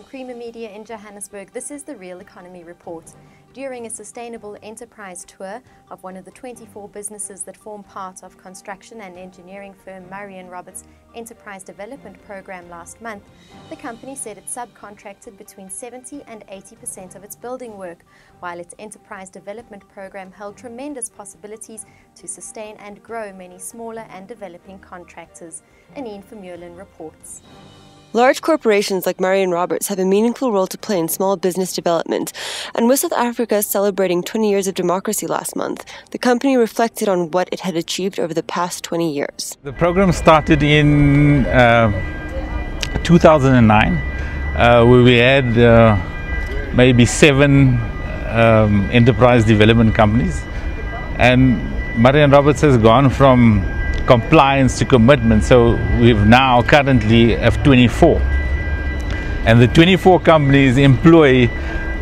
Creamer Media in Johannesburg. This is the Real Economy Report. During a sustainable enterprise tour of one of the 24 businesses that form part of construction and engineering firm and Roberts Enterprise Development Program last month, the company said it subcontracted between 70 and 80% of its building work, while its enterprise development program held tremendous possibilities to sustain and grow many smaller and developing contractors. Anine Vermeulen reports. Large corporations like and Roberts have a meaningful role to play in small business development, and with South Africa celebrating 20 years of democracy last month, the company reflected on what it had achieved over the past 20 years. The program started in uh, 2009, uh, where we had uh, maybe seven um, enterprise development companies, and and Roberts has gone from compliance to commitment. So we've now currently have 24. And the 24 companies employ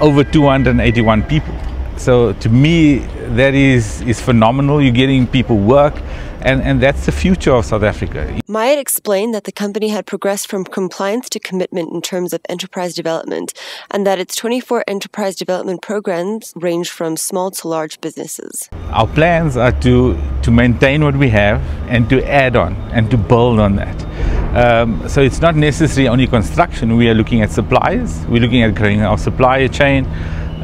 over 281 people. So to me, that is, is phenomenal. You're getting people work and, and that's the future of South Africa. Mayet explained that the company had progressed from compliance to commitment in terms of enterprise development, and that its 24 enterprise development programs range from small to large businesses. Our plans are to, to maintain what we have and to add on and to build on that. Um, so it's not necessarily only construction, we are looking at suppliers, we're looking at growing our supplier chain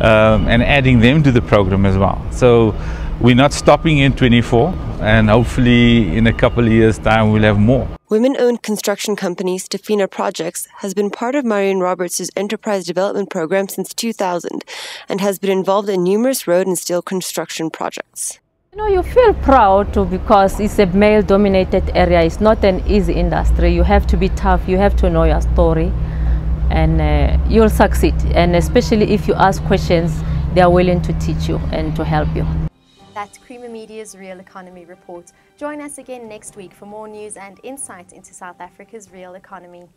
um, and adding them to the program as well. So we're not stopping in 24 and hopefully in a couple of years time we'll have more women-owned construction company Stephina projects has been part of Murray and Roberts' enterprise development program since 2000 and has been involved in numerous road and steel construction projects you know, you feel proud too because it's a male dominated area. It's not an easy industry. You have to be tough. You have to know your story and uh, you'll succeed. And especially if you ask questions, they are willing to teach you and to help you. That's Creamer Media's Real Economy Report. Join us again next week for more news and insight into South Africa's real economy.